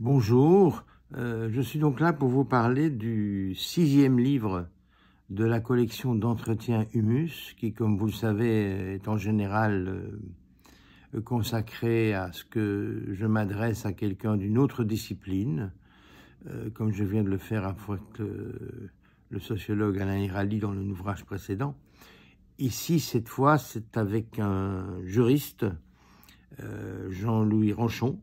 Bonjour, euh, je suis donc là pour vous parler du sixième livre de la collection d'entretien Humus, qui, comme vous le savez, est en général euh, consacré à ce que je m'adresse à quelqu'un d'une autre discipline, euh, comme je viens de le faire avec le, sociologue Alain Hirali dans le ouvrage précédent. Ici, cette fois, c'est avec un juriste, Jean-Louis Ranchon,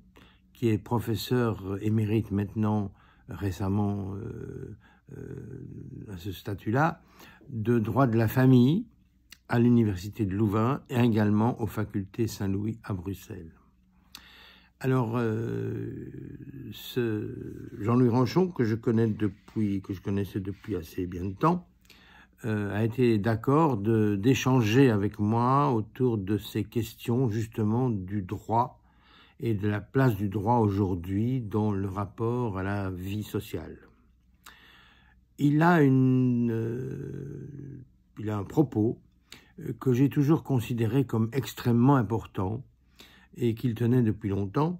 qui est professeur émérite maintenant, récemment euh, euh, à ce statut-là, de droit de la famille à l'université de Louvain et également aux facultés Saint-Louis à Bruxelles. Alors, euh, Jean-Louis Ranchon, que je connais depuis, que je connaissais depuis assez bien de temps, a été d'accord d'échanger avec moi autour de ces questions justement du droit et de la place du droit aujourd'hui dans le rapport à la vie sociale. Il a, une, euh, il a un propos euh, que j'ai toujours considéré comme extrêmement important et qu'il tenait depuis longtemps,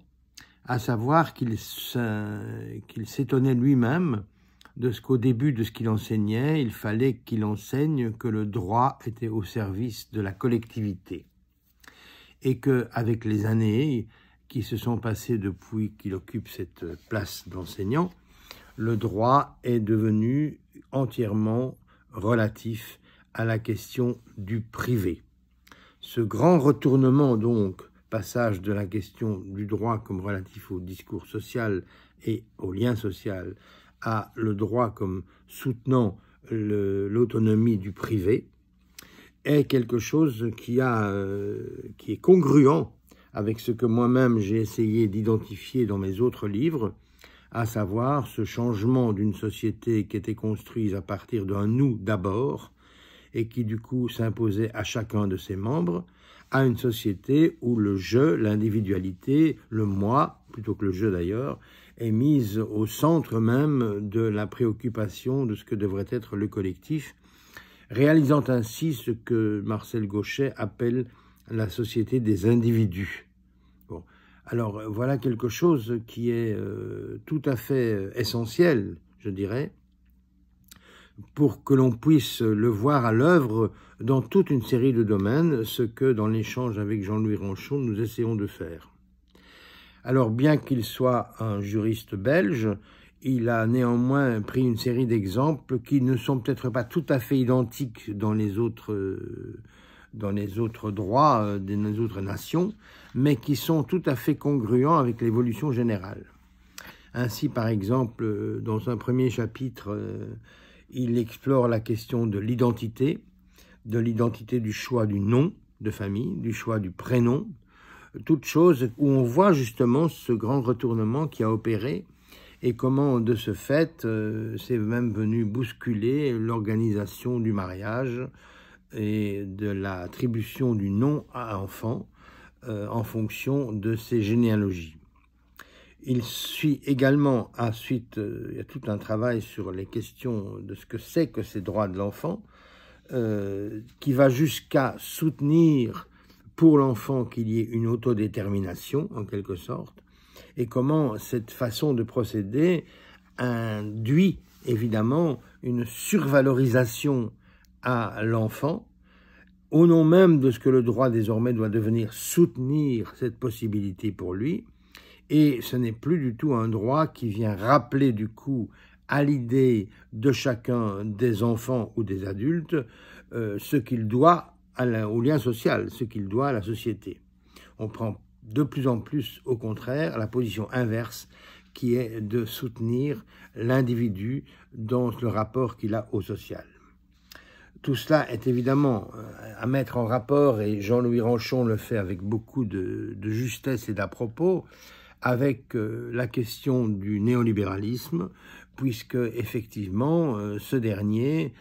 à savoir qu'il s'étonnait lui-même de ce qu'au début de ce qu'il enseignait, il fallait qu'il enseigne que le droit était au service de la collectivité et que avec les années, qui se sont passés depuis qu'il occupe cette place d'enseignant, le droit est devenu entièrement relatif à la question du privé. Ce grand retournement, donc, passage de la question du droit comme relatif au discours social et au lien social, à le droit comme soutenant l'autonomie du privé, est quelque chose qui, a, euh, qui est congruent avec ce que moi-même j'ai essayé d'identifier dans mes autres livres, à savoir ce changement d'une société qui était construite à partir d'un nous d'abord, et qui du coup s'imposait à chacun de ses membres, à une société où le je, l'individualité, le moi, plutôt que le je d'ailleurs, est mise au centre même de la préoccupation de ce que devrait être le collectif, réalisant ainsi ce que Marcel Gauchet appelle la société des individus. Alors voilà quelque chose qui est euh, tout à fait euh, essentiel, je dirais, pour que l'on puisse le voir à l'œuvre dans toute une série de domaines, ce que dans l'échange avec Jean-Louis Ranchon, nous essayons de faire. Alors bien qu'il soit un juriste belge, il a néanmoins pris une série d'exemples qui ne sont peut-être pas tout à fait identiques dans les autres euh, dans les autres droits euh, des autres nations, mais qui sont tout à fait congruents avec l'évolution générale. Ainsi, par exemple, euh, dans un premier chapitre, euh, il explore la question de l'identité, de l'identité du choix du nom de famille, du choix du prénom, toutes choses où on voit justement ce grand retournement qui a opéré et comment de ce fait c'est même venu bousculer l'organisation du mariage, et de l'attribution du nom à enfant euh, en fonction de ses généalogies. Il suit également, ensuite, euh, il y a tout un travail sur les questions de ce que c'est que ces droits de l'enfant, euh, qui va jusqu'à soutenir pour l'enfant qu'il y ait une autodétermination, en quelque sorte, et comment cette façon de procéder induit évidemment une survalorisation à l'enfant, au nom même de ce que le droit désormais doit devenir soutenir cette possibilité pour lui, et ce n'est plus du tout un droit qui vient rappeler du coup à l'idée de chacun des enfants ou des adultes euh, ce qu'il doit au lien social, ce qu'il doit à la société. On prend de plus en plus, au contraire, la position inverse qui est de soutenir l'individu dans le rapport qu'il a au social. Tout cela est évidemment euh, à mettre en rapport, et Jean-Louis Ranchon le fait avec beaucoup de, justesse et d'à-propos, avec euh, la question du néolibéralisme, puisque effectivement, euh, ce dernier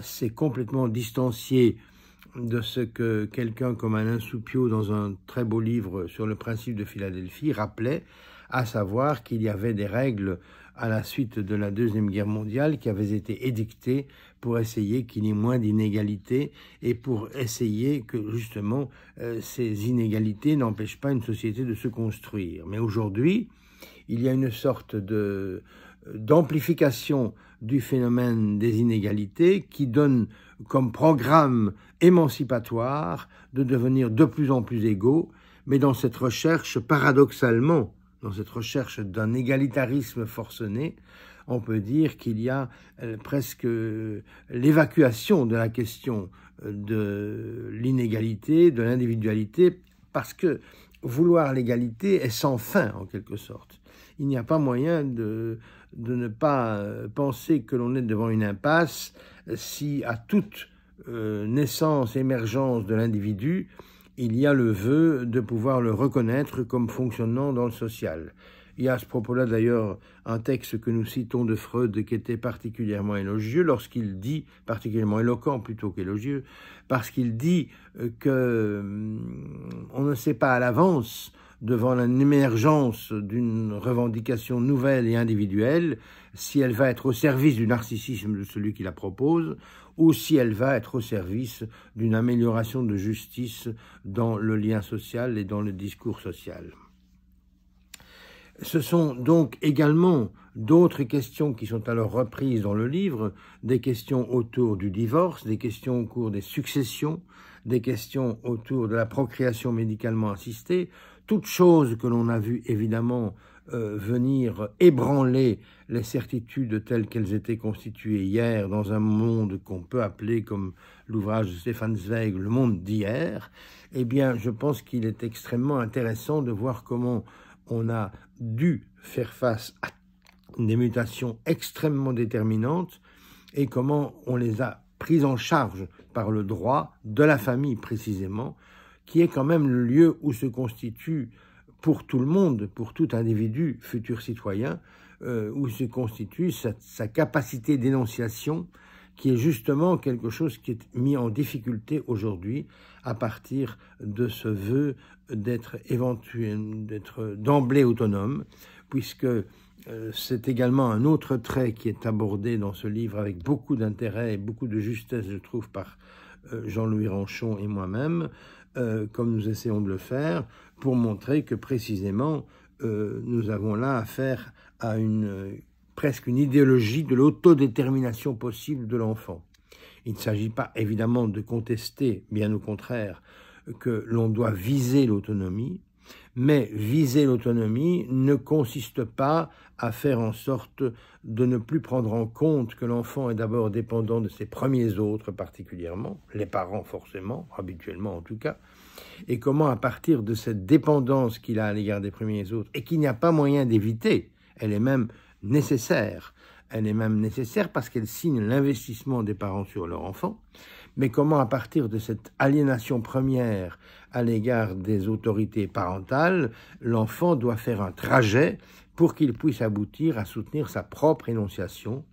s'est complètement distancié de ce que quelqu'un comme Alain Soupio, dans un très beau livre sur le principe de Philadelphie, rappelait, à savoir qu'il y avait des règles à la suite de la Deuxième Guerre mondiale qui avaient été édictées pour essayer qu'il y ait moins d'inégalités et pour essayer que justement euh, ces inégalités n'empêchent pas une société de se construire. Mais aujourd'hui, il y a une sorte de d'amplification du phénomène des inégalités qui donne comme programme émancipatoire de devenir de plus en plus égaux, mais dans cette recherche, paradoxalement, dans cette recherche d'un égalitarisme forcené, on peut dire qu'il y a euh, presque euh, l'évacuation de la question euh, de l'inégalité, de l'individualité, parce que vouloir l'égalité est sans fin en quelque sorte. Il n'y a pas moyen de, ne pas penser que l'on est devant une impasse si à toute naissance, émergence de l'individu, il y a le vœu de pouvoir le reconnaître comme fonctionnant dans le social. Il y a à ce propos-là d'ailleurs un texte que nous citons de Freud qui était particulièrement élogieux lorsqu'il dit, particulièrement éloquent plutôt qu'élogieux, parce qu'il dit euh, que hum, on ne sait pas à l'avance devant l'émergence d'une revendication nouvelle et individuelle, si elle va être au service du narcissisme de celui qui la propose, ou si elle va être au service d'une amélioration de justice dans le lien social et dans le discours social. Ce sont donc également d'autres questions qui sont alors reprises dans le livre, des questions autour du divorce, des questions au cours des successions, des questions autour de la procréation médicalement assistée, toutes choses que l'on a vu évidemment euh, venir ébranler les certitudes telles qu'elles étaient constituées hier dans un monde qu'on peut appeler, comme l'ouvrage de Stéphane Zweig, le monde d'hier, eh bien, je pense qu'il est extrêmement intéressant de voir comment on a dû faire face à des mutations extrêmement déterminantes et comment on les a prises en charge par le droit de la famille précisément, qui est quand même le lieu où se constitue pour tout le monde, pour tout individu futur citoyen, euh, où se constitue sa, capacité d'énonciation, qui est justement quelque chose qui est mis en difficulté aujourd'hui à partir de ce vœu d'être éventuel, d'être d'emblée autonome, puisque euh, c'est également un autre trait qui est abordé dans ce livre avec beaucoup d'intérêt et beaucoup de justesse, je trouve, par euh, Jean-Louis Ranchon et moi-même, comme nous essayons de le faire, pour montrer que précisément euh, nous avons là affaire à une presque une idéologie de l'autodétermination possible de l'enfant. Il ne s'agit pas évidemment de contester, bien au contraire, que l'on doit viser l'autonomie, mais viser l'autonomie ne consiste pas à faire en sorte de ne plus prendre en compte que l'enfant est d'abord dépendant de ses premiers autres particulièrement, les parents forcément, habituellement en tout cas, et comment à partir de cette dépendance qu'il a à l'égard des premiers autres, et qu'il n'y a pas moyen d'éviter, elle est même nécessaire, elle est même nécessaire parce qu'elle signe l'investissement des parents sur leur enfant, mais comment à partir de cette aliénation première à l'égard des autorités parentales, l'enfant doit faire un trajet pour qu'il puisse aboutir à soutenir sa propre énonciation,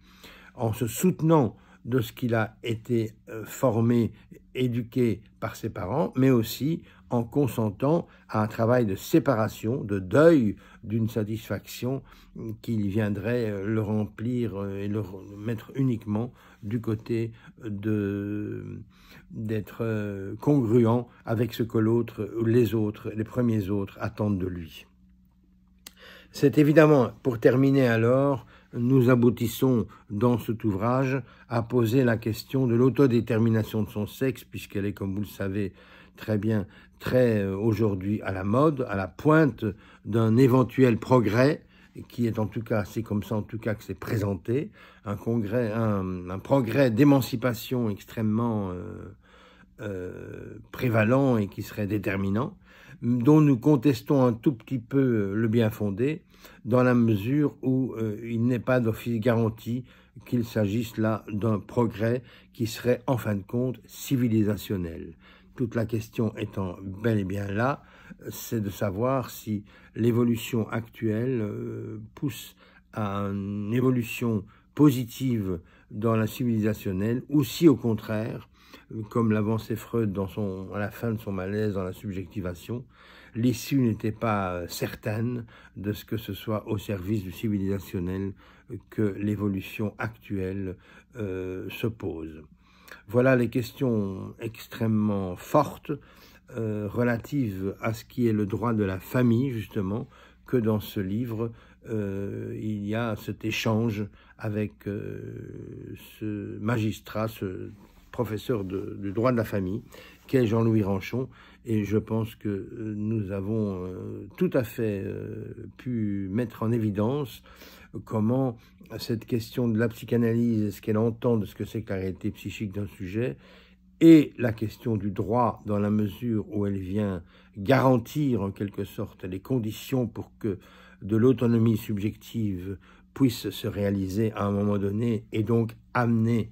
en se soutenant de ce qu'il a été euh, formé, éduqué par ses parents, mais aussi en consentant à un travail de séparation, de deuil d'une satisfaction qui viendrait euh, le remplir euh, et le mettre uniquement du côté de d'être congruent avec ce que l'autre, les autres, les premiers autres attendent de lui. C'est évidemment, pour terminer alors, nous aboutissons dans cet ouvrage à poser la question de l'autodétermination de son sexe, puisqu'elle est, comme vous le savez très bien, très euh, aujourd'hui à la mode, à la pointe d'un éventuel progrès, qui est en tout cas, c'est comme ça en tout cas que c'est présenté, un, congrès, un, progrès d'émancipation extrêmement euh, euh, prévalent et qui serait déterminant dont nous contestons un tout petit peu euh, le bien fondé, dans la mesure où il n'est pas d'office garanti qu'il s'agisse là d'un progrès qui serait en fin de compte civilisationnel. Toute la question étant bel et bien là, c'est de savoir si l'évolution actuelle euh, pousse à une évolution positive dans la civilisationnelle ou si au contraire comme l'avançait Freud dans son, à la fin de son malaise dans la subjectivation, l'issue n'était pas certaine de ce que ce soit au service du civilisationnel que l'évolution actuelle euh, se pose. Voilà les questions extrêmement fortes euh, relatives à ce qui est le droit de la famille, justement, que dans ce livre, euh, il y a cet échange avec ce magistrat, ce professeur de, de, droit de la famille, qu'est Jean-Louis Ranchon. Et je pense que nous avons tout à fait pu mettre en évidence comment cette question de la psychanalyse, ce qu'elle entend de ce que c'est que la réalité psychique d'un sujet, et la question du droit dans la mesure où elle vient garantir en quelque sorte les conditions pour que de l'autonomie subjective puisse se réaliser à un moment donné et donc amener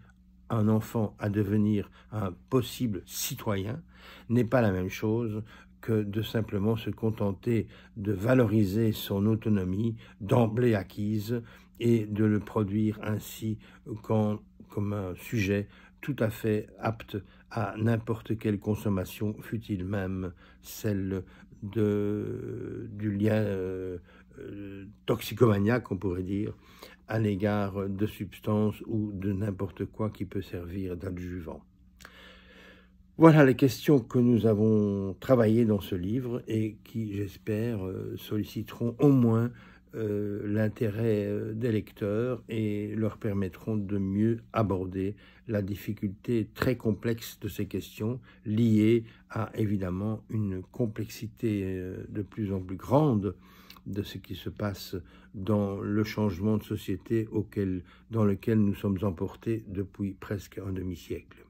un enfant à devenir un possible citoyen n'est pas la même chose que de simplement se contenter de valoriser son autonomie d'emblée acquise et de le produire ainsi comme un sujet tout à fait apte à n'importe quelle consommation, fût-il même celle du lien euh, euh, toxicomaniaque, on pourrait dire, à l'égard de substances ou de n'importe quoi qui peut servir d'adjuvant. Voilà les questions que nous avons travaillées dans ce livre et qui, j'espère, euh, solliciteront au moins euh, l'intérêt euh, des lecteurs et leur permettront de mieux aborder la difficulté très complexe de ces questions liées à évidemment une complexité de plus en plus grande de ce qui se passe dans le changement de société auquel, dans lequel nous sommes emportés depuis presque un demi-siècle.